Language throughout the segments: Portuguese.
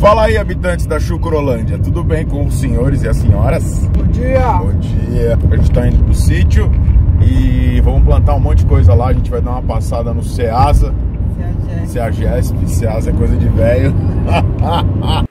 Fala aí, habitantes da Chucrolândia, tudo bem com os senhores e as senhoras? Bom dia! Bom dia! A gente tá indo pro sítio e vamos plantar um monte de coisa lá. A gente vai dar uma passada no Ceasa, Ceagesp, Ceasa é coisa de velho.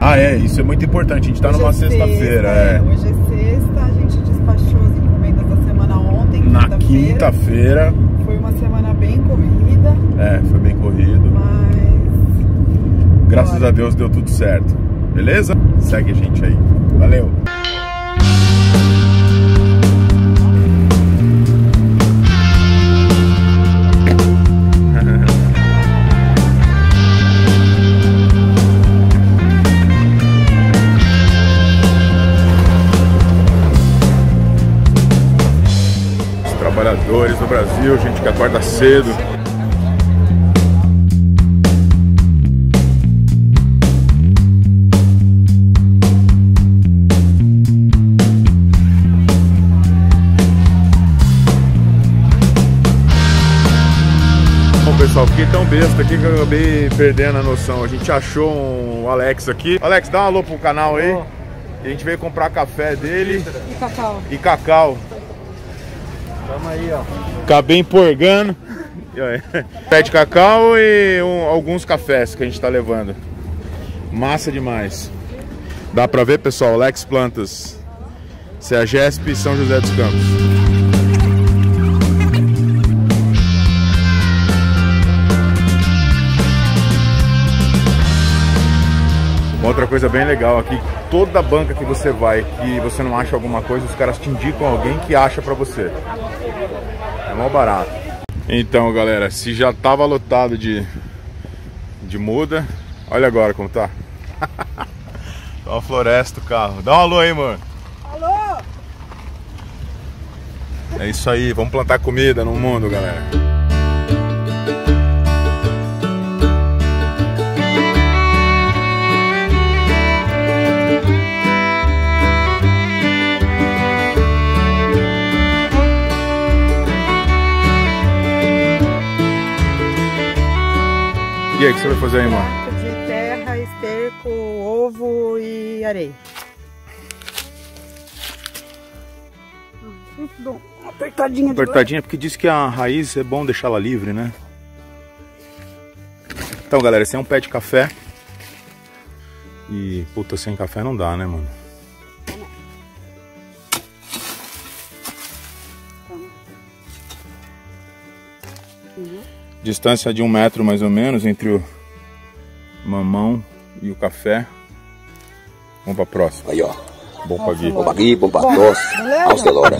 Ah, é, isso é muito importante. A gente tá Hoje numa é sexta, sexta-feira, é. Hoje é sexta, a gente despachou as encomendas da semana ontem, Na quinta-feira. Foi uma semana bem corrida, é, foi bem corrido. mas. Graças Bora. a Deus deu tudo certo. Beleza? Segue a gente aí. Valeu! Brasil, gente que acorda cedo. Bom pessoal, fiquei tão besta aqui que eu acabei perdendo a noção. A gente achou um Alex aqui. Alex, dá um alô pro canal aí. E a gente veio comprar café dele E cacau? e cacau. Tamo aí, ó. Acabei empolgando. E aí, Pé de cacau e um- alguns cafés que a gente tá levando. Massa demais. Dá pra ver, pessoal? Alex Plantas. Ceagesp São José dos Campos. Uma outra coisa bem legal aqui, toda banca que você vai que você não acha alguma coisa, os caras te indicam alguém que acha pra você. É mó barato. Então, galera, se já tava lotado de de muda, olha agora como tá. tá uma floresta o carro. Dá um alô aí, mano. Alô? É isso aí, vamos plantar comida no mundo, galera. E o que você vai fazer aí, mano? De terra, esterco, ovo e areia. Hum, Uma apertadinha Apertadinha, porque diz que a raiz é bom deixá-la livre, né? Então, galera, esse é um pé de café. E, puta, sem café não dá, né, mano? Distância de um metro, mais ou menos, entre o mamão e o café. Vamos pra próxima. Aí, ó. Bom pra Gui. Bomba aqui, bomba tosse. beleza? Austelora.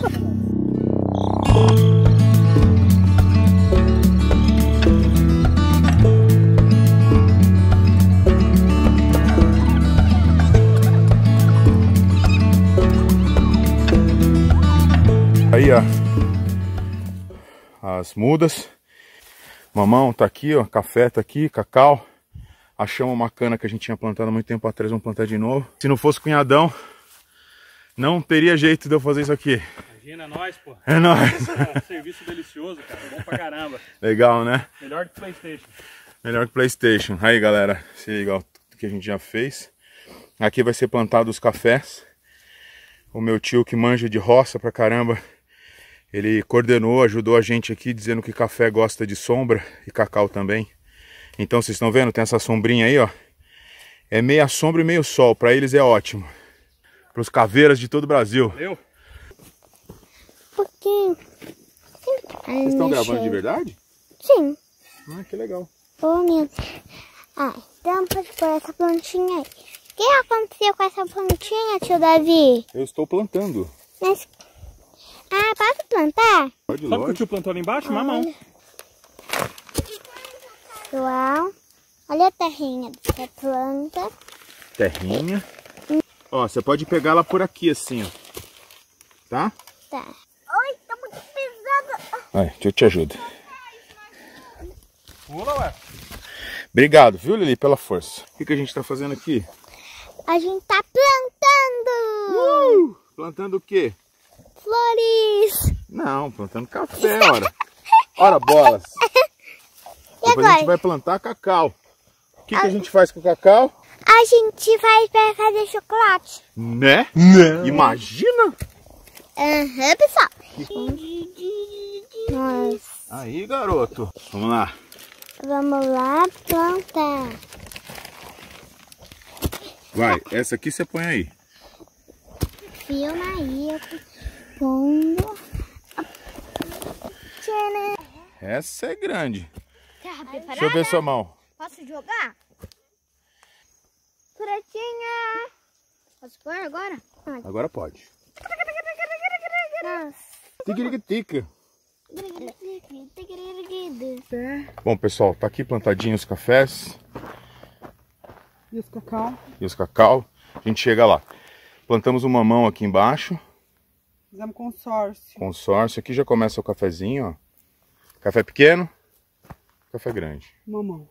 Aí, ó. As mudas. Mamão tá aqui, ó. Café tá aqui, cacau. Achamos uma cana que a gente tinha plantado há muito tempo atrás, vamos plantar de novo. Se não fosse cunhadão, não teria jeito de eu fazer isso aqui. Imagina nós, pô. É nóis. É um serviço delicioso, cara. Bom pra caramba. Legal, né? Melhor que Playstation. Melhor que Playstation. Aí, galera, se liga, tudo que a gente já fez. Aqui vai ser plantado os cafés. O meu tio que manja de roça pra caramba, ele coordenou, ajudou a gente aqui, dizendo que café gosta de sombra e cacau também. Então, vocês estão vendo? Tem essa sombrinha aí, ó. É meia sombra e meio sol. Pra eles é ótimo. Para os caveiras de todo o Brasil. Eu? pouquinho. Vocês estão gravando de verdade? Sim. Ah, que legal. Ô, meu Deus. Ah, então pode pôr essa plantinha aí. O que aconteceu com essa plantinha, tio Davi? Eu estou plantando. Mas... Ah, posso plantar? Pode Sabe o que o tio plantou ali embaixo? Mamão. Pessoal, olha a terrinha dessa planta. Terrinha. Ó, você pode pegar ela por aqui assim, ó. Tá? Tá. Ai, tá muito pesada. Vai, deixa eu te ajudo. Pula, ué. Obrigado, viu, Lili, pela força. O que, que a gente tá fazendo aqui? A gente tá plantando. Plantando o quê? Flores. Não, plantando café, ora. Ora, bolas. Depois a agora? gente vai plantar cacau. O que, que a gente faz com o cacau? A gente vai pra fazer chocolate. Né? Né? Imagina! Aham, pessoal. Nós Aí, garoto. Vamos lá. vamos lá plantar. Vai, essa aqui você põe aí. Filma aí, eu tô pondo. Essa é grande. Tá Deixa eu ver sua mão. Posso jogar? Pratinha. Posso pôr agora? Agora pode. Nossa. Tica. Bom, pessoal, tá aqui plantadinho os cafés E os cacau? e os cacau. A gente chega lá. Plantamos um mamão aqui embaixo. Fizemos consórcio. Consórcio. Aqui já começa o cafezinho, ó. Café pequeno, café grande. Mamão.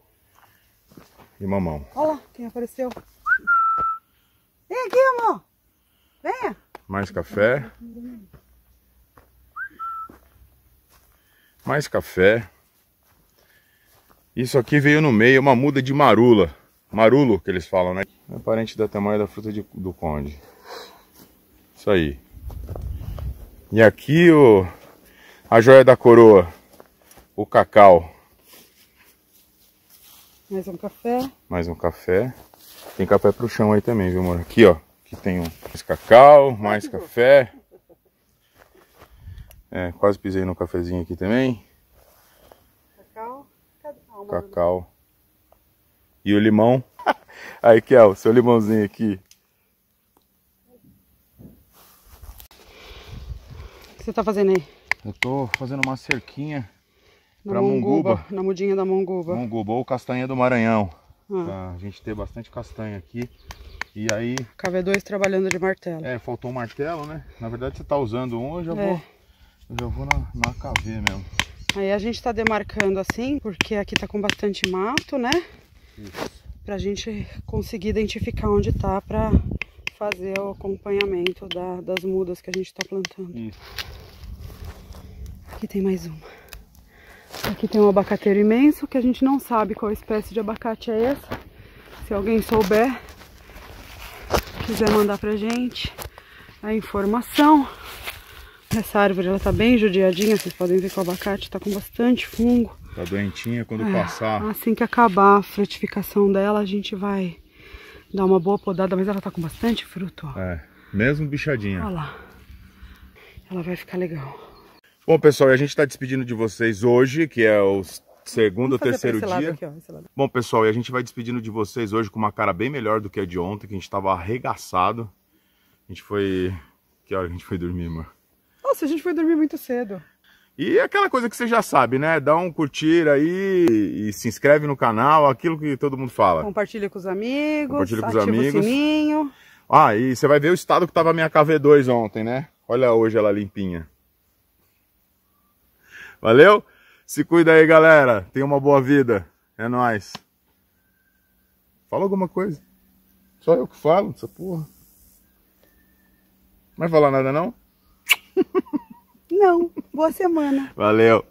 E mamão. Olha lá quem apareceu. Vem aqui, amor. Venha. Mais café. Mais café. Isso aqui veio no meio, uma muda de marula. Marulo, que eles falam, né? É parente da tamanho da fruta de- do conde. Isso aí. E aqui o a joia da coroa, o cacau. Mais um café. Mais um café. Tem café pro chão aí também, viu, amor? Aqui, ó. Aqui tem um mais cacau, mais café. É, quase pisei no cafezinho aqui também. Cacau. Ah, Cacau. E o limão. Aí, Kel, seu limãozinho aqui. O que você tá fazendo aí? Eu tô fazendo uma cerquinha Na Pra monguba. monguba. Na mudinha da monguba. monguba ou castanha do Maranhão. Ah. Pra gente ter bastante castanha aqui. E aí, KV2 trabalhando de martelo. é, faltou um martelo, né? Na verdade, você tá usando um, eu já É. vou, eu já vou na, na KV mesmo. Aí a gente tá demarcando assim, porque aqui tá com bastante mato, né? Pra gente conseguir identificar onde tá pra fazer o acompanhamento da- das mudas que a gente tá plantando. Isso. Aqui tem mais uma. Aqui tem um abacateiro imenso que a gente não sabe qual espécie de abacate é essa. Se alguém souber, quiser mandar pra gente a informação. Essa árvore ela tá bem judiadinha, vocês podem ver que o abacate tá com bastante fungo. Tá doentinha quando É, passar. Assim que acabar a frutificação dela, a gente vai dar uma boa podada, mas ela tá com bastante fruto, ó. É, mesmo bichadinha. Olha lá. Ela vai ficar legal. Bom, pessoal, e a gente está despedindo de vocês hoje, que é o segundo ou terceiro dia. aqui, ó. Bom, pessoal, e a gente vai despedindo de vocês hoje com uma cara bem melhor do que a de ontem, que a gente estava arregaçado. A gente foi. Que hora que a gente foi dormir, amor? Nossa, a gente foi dormir muito cedo. E aquela coisa que você já sabe, né? Dá um curtir aí e se inscreve no canal, aquilo que todo mundo fala. Compartilha com os amigos, Compartilha com os amigos. o sininho. Ah, e você vai ver o estado que tava a minha KV2 ontem, né? Olha hoje ela limpinha. Valeu? Se cuida aí, galera. Tenha uma boa vida. É nóis. Fala alguma coisa. Só eu que falo essa porra. Não vai falar nada não? Não, boa semana. Valeu.